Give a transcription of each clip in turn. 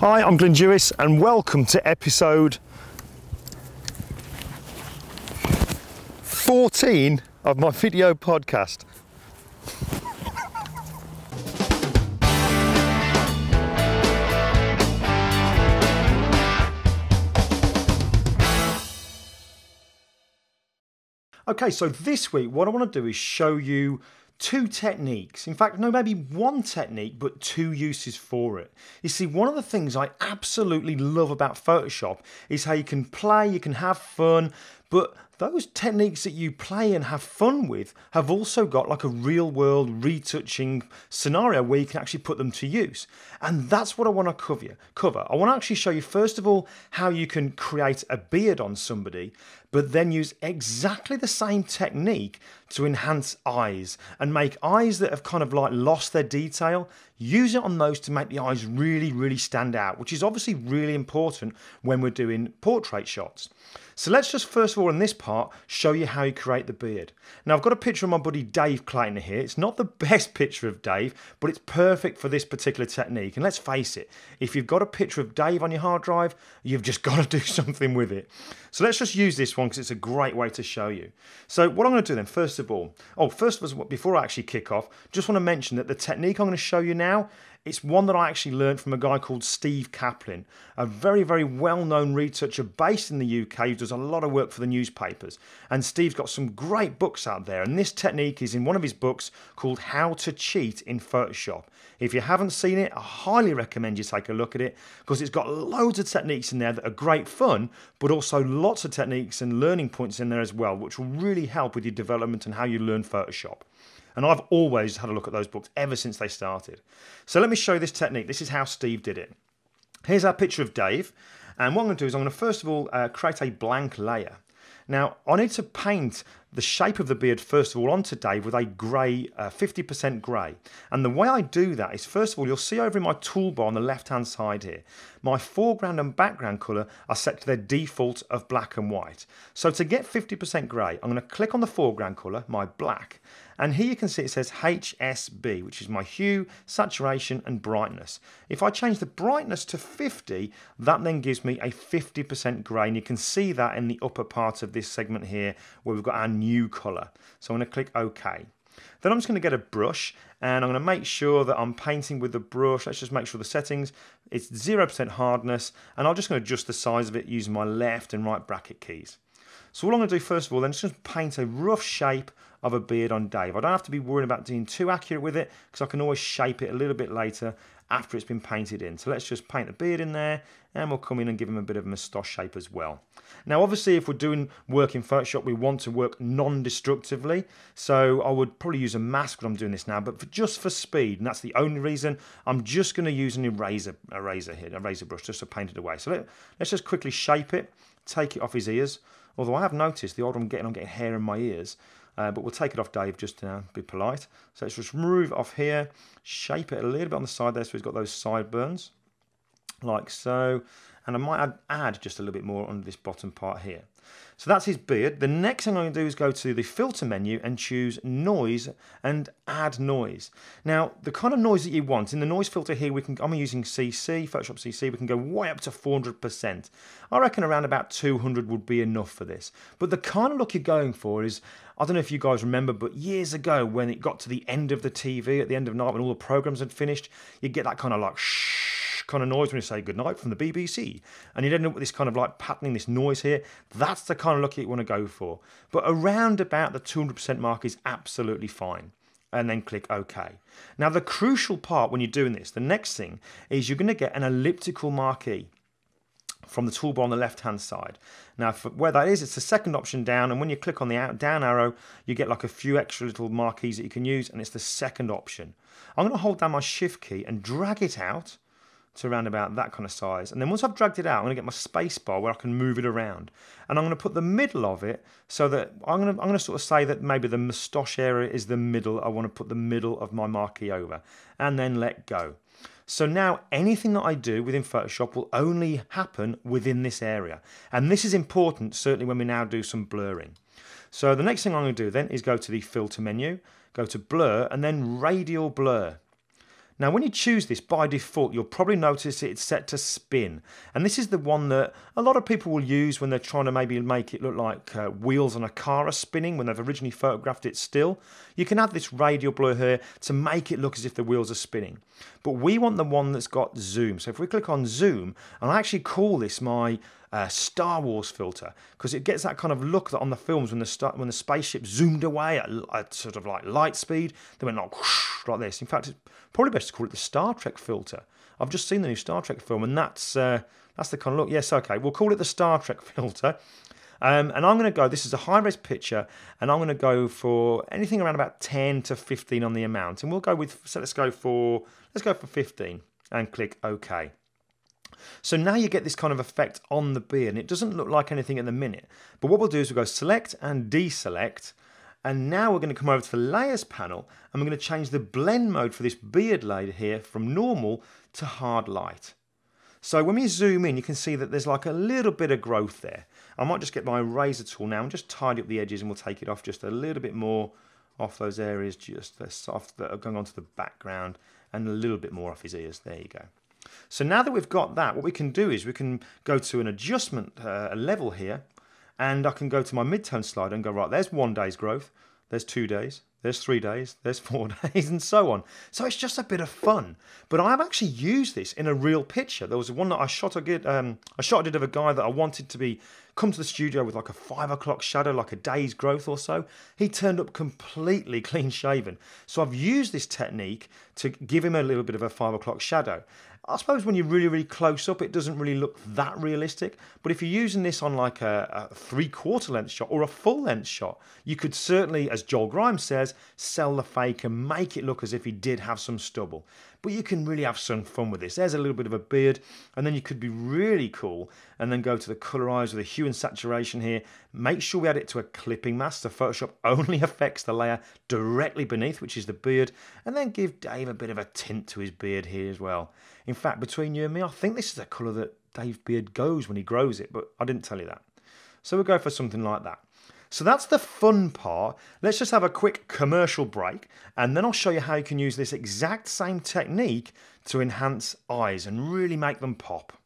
Hi, I'm Glyn Dewis, and welcome to episode 14 of my video podcast. Okay, so this week, what I want to do is show you two techniques. In fact, no, maybe one technique, but two uses for it. You see, one of the things I absolutely love about Photoshop is how you can play, you can have fun, but those techniques that you play and have fun with have also got like a real world retouching scenario where you can actually put them to use. And that's what I want to cover. Cover. I want to actually show you first of all how you can create a beard on somebody, but then use exactly the same technique to enhance eyes and make eyes that have kind of like lost their detail. Use it on those to make the eyes really, really stand out, which is obviously really important when we're doing portrait shots. So let's just first of all in this part show you how you create the beard. Now I've got a picture of my buddy Dave Clayton here. It's not the best picture of Dave, but it's perfect for this particular technique. And let's face it, if you've got a picture of Dave on your hard drive, you've just got to do something with it. So let's just use this one because it's a great way to show you. So what I'm going to do then, first of all, oh, first of all, before I actually kick off, just want to mention that the technique I'm going to show you now it's one that I actually learned from a guy called Steve Caplin, a very, very well known retoucher based in the UK who does a lot of work for the newspapers. And Steve's got some great books out there. And this technique is in one of his books called How to Cheat in Photoshop. If you haven't seen it, I highly recommend you take a look at it because it's got loads of techniques in there that are great fun, but also lots of techniques and learning points in there as well, which will really help with your development and how you learn Photoshop. And I've always had a look at those books ever since they started. So let me show you this technique. This is how Steve did it. Here's our picture of Dave. And what I'm going to do is I'm going to first of all uh, create a blank layer. Now, I need to paint the shape of the beard first of all onto Dave with a grey, 50% uh, grey. And the way I do that is first of all, you'll see over in my toolbar on the left hand side here, my foreground and background colour are set to their default of black and white. So to get 50% grey, I'm going to click on the foreground colour, my black, and here you can see it says HSB, which is my hue, saturation and brightness. If I change the brightness to 50, that then gives me a 50% grey. And you can see that in the upper part of this segment here where we've got our new colour. So I'm going to click OK. Then I'm just going to get a brush and I'm going to make sure that I'm painting with the brush. Let's just make sure the settings, it's 0% hardness and I'm just going to adjust the size of it using my left and right bracket keys. So all I'm going to do first of all then is just paint a rough shape of a beard on Dave. I don't have to be worrying about being too accurate with it because I can always shape it a little bit later after it's been painted in. So let's just paint the beard in there and we'll come in and give him a bit of a moustache shape as well. Now obviously if we're doing work in Photoshop we want to work non-destructively so I would probably use a mask when I'm doing this now but for, just for speed and that's the only reason I'm just going to use an eraser, eraser here, a razor brush just to paint it away. So let, let's just quickly shape it, take it off his ears although I have noticed the older I'm getting I'm getting hair in my ears uh, but we'll take it off Dave just to be polite. So let's just remove it off here, shape it a little bit on the side there so he's got those sideburns, like so. And I might add, just a little bit more on this bottom part here. So that's his beard. The next thing I'm going to do is go to the filter menu and choose noise and add noise. Now, the kind of noise that you want, in the noise filter here, we can I'm using CC, Photoshop CC, we can go way up to 400%. I reckon around about 200 would be enough for this. But the kind of look you're going for is, I don't know if you guys remember, but years ago when it got to the end of the TV, at the end of night when all the programs had finished, you get that kind of like shh kind of noise when you say goodnight from the BBC. And you'd end up with this kind of like patterning, this noise here. That's the kind of look you want to go for. But around about the 200% mark is absolutely fine and then click OK. Now the crucial part when you're doing this, the next thing is you're going to get an elliptical marquee from the toolbar on the left hand side. Now where that is, it's the second option down and when you click on the out, down arrow you get like a few extra little marquees that you can use and it's the second option. I'm going to hold down my shift key and drag it out to around about that kind of size. And then once I've dragged it out, I'm going to get my space bar where I can move it around. And I'm going to put the middle of it so that I'm going to, I'm going to sort of say that maybe the moustache area is the middle. I want to put the middle of my marquee over and then let go. So now anything that I do within Photoshop will only happen within this area. And this is important, certainly when we now do some blurring. So the next thing I'm going to do then is go to the filter menu, go to blur and then radial blur. Now, when you choose this by default, you'll probably notice it's set to spin. And this is the one that a lot of people will use when they're trying to maybe make it look like uh, wheels on a car are spinning when they've originally photographed it still. You can add this radial blur here to make it look as if the wheels are spinning. But we want the one that's got zoom. So if we click on zoom, and I actually call this my uh, Star Wars filter because it gets that kind of look that on the films when the star, when the spaceship zoomed away at, at, sort of like light speed, they went like whoosh, like this. In fact, it's probably best to call it the Star Trek filter. I've just seen the new Star Trek film, and that's uh, that's the kind of look. Yes, okay, we'll call it the Star Trek filter. Um, and I'm going to go, this is a high res picture, and I'm going to go for anything around about 10 to 15 on the amount. And we'll go with, so let's go for, let's go for 15 and click OK. So now you get this kind of effect on the beard, and it doesn't look like anything at the minute. But what we'll do is we'll go select and deselect, and now we're going to come over to the layers panel, and we're going to change the blend mode for this beard layer here from normal to hard light. So when we zoom in, you can see that there's like a little bit of growth there. I might just get my razor tool now and just tidy up the edges and we'll take it off just a little bit more off those areas just soft that are going onto the background and a little bit more off his ears. There you go. So now that we've got that, what we can do is we can go to an adjustment uh, level here and I can go to my midtone slider and go, right, there's one day's growth, there's two days, there's three days, there's four days, and so on. So it's just a bit of fun. But I've actually used this in a real picture. There was one that I shot a good, um, I shot did of a guy that I wanted to be come to the studio with like a five o'clock shadow, like a day's growth or so. He turned up completely clean shaven. So I've used this technique to give him a little bit of a five o'clock shadow. I suppose when you're really, really close up, it doesn't really look that realistic. But if you're using this on like a, a three quarter length shot or a full length shot, you could certainly, as Joel Grimes says, sell the fake and make it look as if he did have some stubble. But you can really have some fun with this. There's a little bit of a beard, and then you could be really cool and then go to the colorize with the hue and saturation here. Make sure we add it to a clipping mask. So Photoshop only affects the layer directly beneath, which is the beard, and then give Dave a bit of a tint to his beard here as well. In fact, between you and me, I think this is the colour that Dave's beard goes when he grows it, but I didn't tell you that. So we'll go for something like that. So that's the fun part. Let's just have a quick commercial break and then I'll show you how you can use this exact same technique to enhance eyes and really make them pop.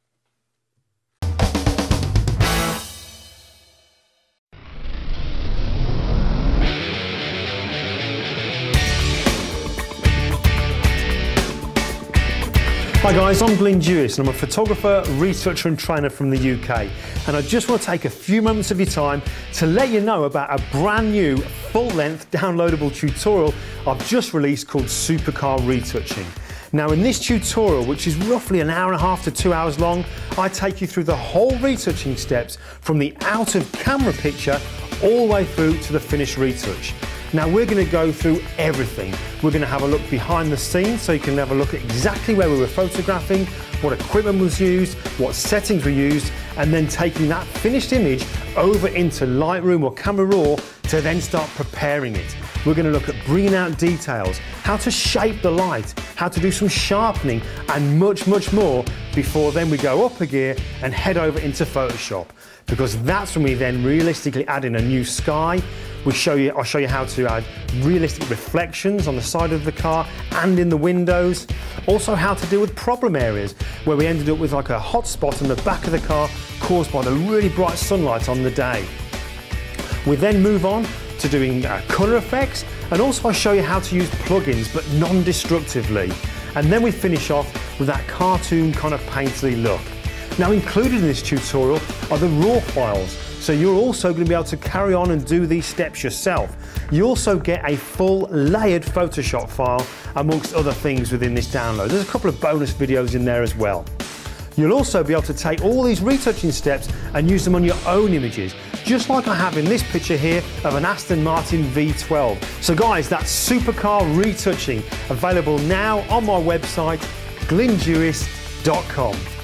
Hi guys, I'm Glyn Dewis and I'm a photographer, retoucher and trainer from the UK. And I just want to take a few moments of your time to let you know about a brand new full-length downloadable tutorial I've just released called Supercar Retouching. Now in this tutorial, which is roughly an hour and a half to two hours long, I take you through the whole retouching steps from the out of camera picture all the way through to the finished retouch. Now we're going to go through everything. We're going to have a look behind the scenes so you can have a look at exactly where we were photographing, what equipment was used, what settings were used, and then taking that finished image over into Lightroom or Camera Raw to then start preparing it. We're going to look at bringing out details, how to shape the light, how to do some sharpening, and much, much more before then we go up a gear and head over into Photoshop because that's when we then realistically add in a new sky. We show you, I'll show you how to add realistic reflections on the side of the car and in the windows. Also how to deal with problem areas where we ended up with like a hot spot in the back of the car caused by the really bright sunlight on the day. We then move on to doing uh, colour effects and also I show you how to use plugins but non-destructively. And then we finish off with that cartoon kind of painterly look. Now included in this tutorial are the raw files, so you're also going to be able to carry on and do these steps yourself. You also get a full layered Photoshop file amongst other things within this download. There's a couple of bonus videos in there as well. You'll also be able to take all these retouching steps and use them on your own images, just like I have in this picture here of an Aston Martin V12. So guys, that's supercar retouching, available now on my website, glyndewis.com.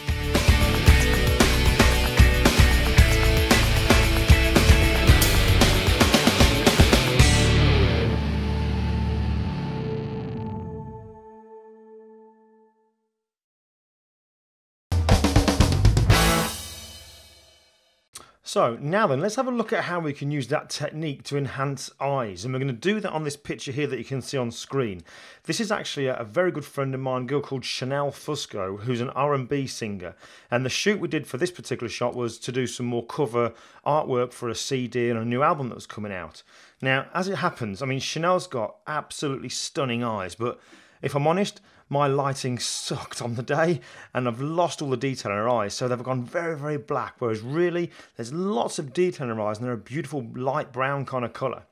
So now then, let's have a look at how we can use that technique to enhance eyes. And we're going to do that on this picture here that you can see on screen. This is actually a, very good friend of mine, a girl called Chanel Fusco, who's an R&B singer. And the shoot we did for this particular shot was to do some more cover artwork for a CD and a new album that was coming out. Now, as it happens, I mean, Chanel's got absolutely stunning eyes, but if I'm honest, my lighting sucked on the day and I've lost all the detail in her eyes. So they've gone very, very black. Whereas really, there's lots of detail in her eyes and they're a beautiful light brown kind of colour.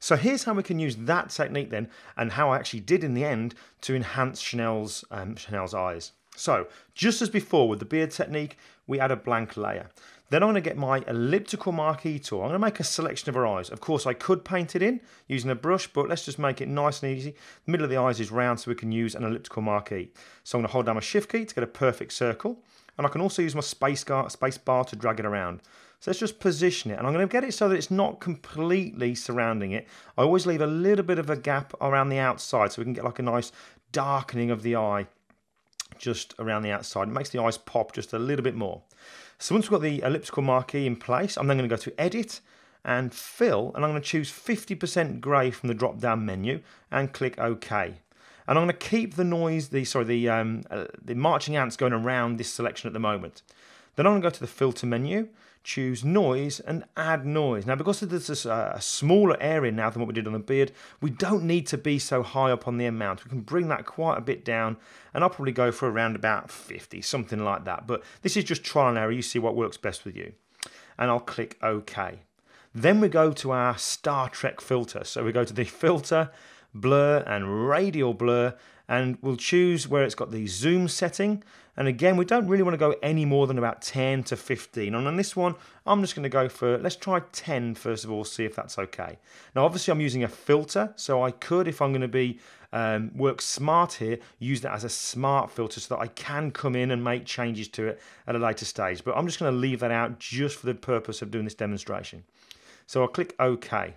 So here's how we can use that technique then and how I actually did in the end to enhance Chanel's, um, Chanel's eyes. So just as before with the beard technique, we add a blank layer. Then I'm going to get my elliptical marquee tool. I'm going to make a selection of her eyes. Of course, I could paint it in using a brush, but let's just make it nice and easy. The middle of the eyes is round, so we can use an elliptical marquee. So I'm going to hold down my shift key to get a perfect circle. And I can also use my space, bar, space bar to drag it around. So let's just position it. And I'm going to get it so that it's not completely surrounding it. I always leave a little bit of a gap around the outside so we can get like a nice darkening of the eye just around the outside. It makes the eyes pop just a little bit more. So once we've got the elliptical marquee in place, I'm then going to go to Edit and Fill, and I'm going to choose 50% grey from the drop-down menu and click OK. And I'm going to keep the noise, the sorry, the um, uh, the marching ants going around this selection at the moment. Then I'm going to go to the filter menu choose noise and add noise. Now, because this is a smaller area now than what we did on the beard, we don't need to be so high up on the amount. We can bring that quite a bit down, and I'll probably go for around about 50, something like that. But this is just trial and error. You see what works best with you. And I'll click OK. Then we go to our Star Trek filter. So we go to the filter, blur, and radial blur, and we'll choose where it's got the zoom setting and again we don't really want to go any more than about 10 to 15 and on this one I'm just going to go for let's try 10 first of all see if that's okay. Now obviously I'm using a filter so I could if I'm going to be um, work smart here use that as a smart filter so that I can come in and make changes to it at a later stage. But I'm just going to leave that out just for the purpose of doing this demonstration. So I'll click OK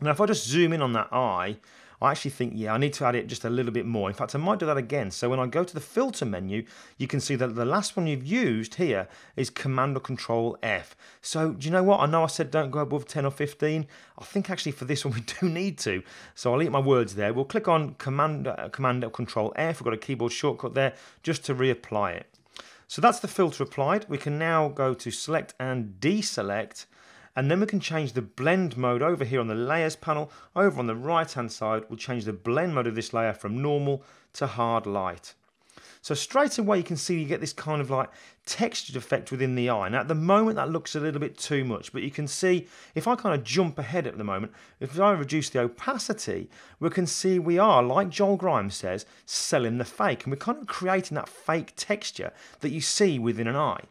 now if I just zoom in on that eye I actually think, yeah, I need to add it just a little bit more. In fact, I might do that again. So when I go to the filter menu, you can see that the last one you've used here is Command or Control F. So do you know what? I know I said don't go above 10 or 15. I think actually for this one we do need to. So I'll eat my words there. We'll click on Command, uh, Command or Control F. We've got a keyboard shortcut there just to reapply it. So that's the filter applied. We can now go to select and deselect and then we can change the blend mode over here on the layers panel. Over on the right hand side, we'll change the blend mode of this layer from normal to hard light. So straight away you can see you get this kind of like textured effect within the eye. Now at the moment that looks a little bit too much, but you can see if I kind of jump ahead at the moment, if I reduce the opacity, we can see we are, like Joel Grimes says, selling the fake. And we're kind of creating that fake texture that you see within an eye.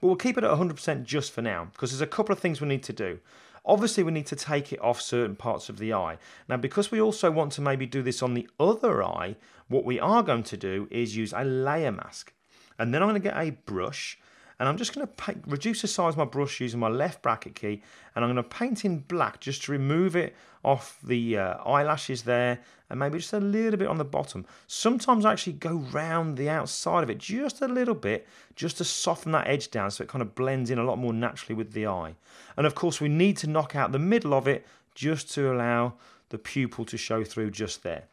But we'll keep it at 100% just for now, because there's a couple of things we need to do. Obviously, we need to take it off certain parts of the eye. Now, because we also want to maybe do this on the other eye, what we are going to do is use a layer mask. And then I'm going to get a brush and I'm just going to reduce the size of my brush using my left bracket key and I'm going to paint in black just to remove it off the uh, eyelashes there and maybe just a little bit on the bottom. Sometimes I actually go round the outside of it just a little bit just to soften that edge down so it kind of blends in a lot more naturally with the eye. And of course we need to knock out the middle of it just to allow the pupil to show through just there.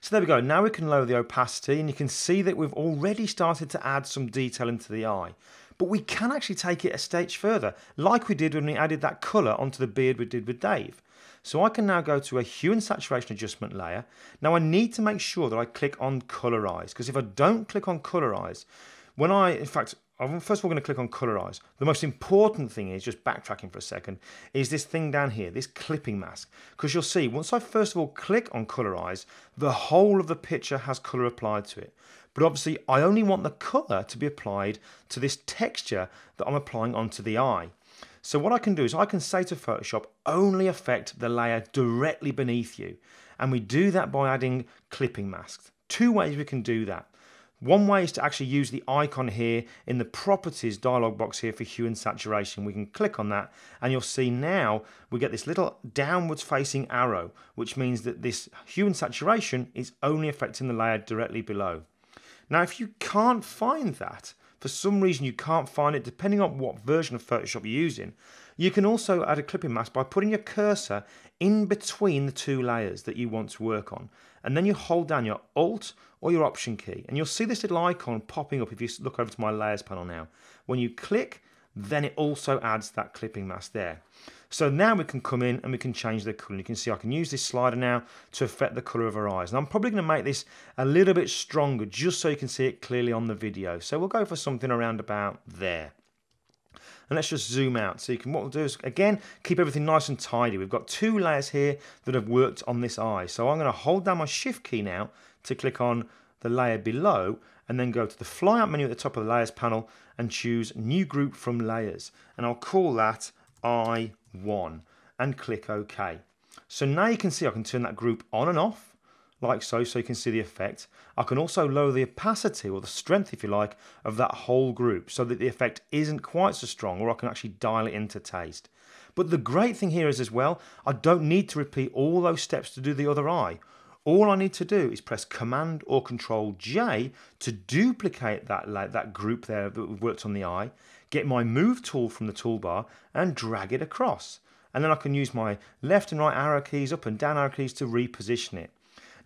So there we go. Now we can lower the opacity and you can see that we've already started to add some detail into the eye. But we can actually take it a stage further, like we did when we added that colour onto the beard we did with Dave. So I can now go to a hue and saturation adjustment layer. Now I need to make sure that I click on colorize because if I don't click on colorize, when I, in fact, first of all going to click on colorize. The most important thing is, just backtracking for a second, is this thing down here, this clipping mask. Because you'll see, once I first of all click on colorize, the whole of the picture has color applied to it. But obviously I only want the color to be applied to this texture that I'm applying onto the eye. So what I can do is I can say to Photoshop, only affect the layer directly beneath you. And we do that by adding clipping masks. Two ways we can do that. One way is to actually use the icon here in the properties dialog box here for hue and saturation. We can click on that and you'll see now we get this little downwards facing arrow, which means that this hue and saturation is only affecting the layer directly below. Now, if you can't find that, for some reason you can't find it, depending on what version of Photoshop you're using, you can also add a clipping mask by putting your cursor in between the two layers that you want to work on. And then you hold down your Alt or your Option key. And you'll see this little icon popping up if you look over to my Layers panel now. When you click, then it also adds that clipping mask there. So now we can come in and we can change the colour. You can see I can use this slider now to affect the colour of her eyes. And I'm probably going to make this a little bit stronger just so you can see it clearly on the video. So we'll go for something around about there. And let's just zoom out. So you can, what we'll do is, again, keep everything nice and tidy. We've got two layers here that have worked on this eye. So I'm going to hold down my shift key now to click on the layer below and then go to the flyout menu at the top of the layers panel and choose new group from layers. And I'll call that I1 and click OK. So now you can see I can turn that group on and off like so, so you can see the effect. I can also lower the opacity or the strength, if you like, of that whole group so that the effect isn't quite so strong or I can actually dial it into taste. But the great thing here is as well, I don't need to repeat all those steps to do the other eye. All I need to do is press Command or Control J to duplicate that, that group there that we've worked on the eye, get my Move tool from the toolbar and drag it across. And then I can use my left and right arrow keys, up and down arrow keys to reposition it.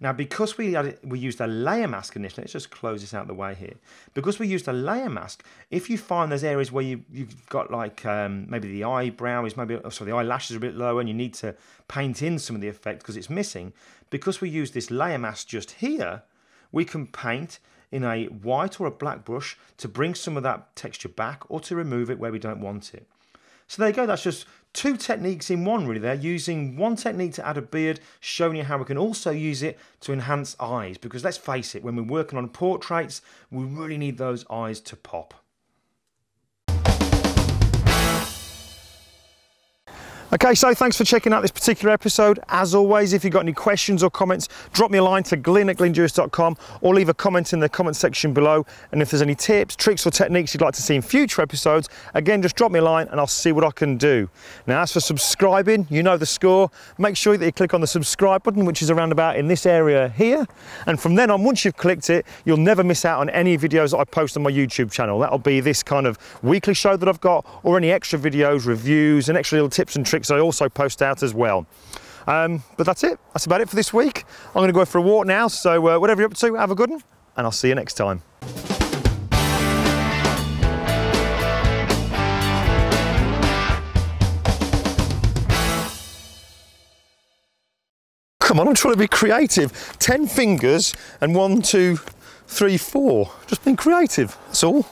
Now, because we, we used a layer mask initially, let's just close this out of the way here. Because we used a layer mask, if you find there's areas where you, you've got like um, maybe the eyebrow is maybe, oh, sorry, the eyelashes are a bit low and you need to paint in some of the effect because it's missing, because we use this layer mask just here, we can paint in a white or a black brush to bring some of that texture back or to remove it where we don't want it. So there you go, that's just two techniques in one really there, using one technique to add a beard, showing you how we can also use it to enhance eyes, because let's face it, when we're working on portraits, we really need those eyes to pop. Okay, so thanks for checking out this particular episode. As always, if you've got any questions or comments, drop me a line to glyn at glyndewis.com or leave a comment in the comment section below. And if there's any tips, tricks or techniques you'd like to see in future episodes, again, just drop me a line and I'll see what I can do. Now, as for subscribing, you know the score. Make sure that you click on the subscribe button, which is around about in this area here. And from then on, once you've clicked it, you'll never miss out on any videos that I post on my YouTube channel. That'll be this kind of weekly show that I've got or any extra videos, reviews and extra little tips and tricks tricks I also post out as well. Um, but that's it. That's about it for this week. I'm going to go for a walk now. So uh, whatever you're up to, have a good one, and I'll see you next time. Come on, I'm trying to be creative. Ten fingers and one, two, three, four. Just being creative, that's all.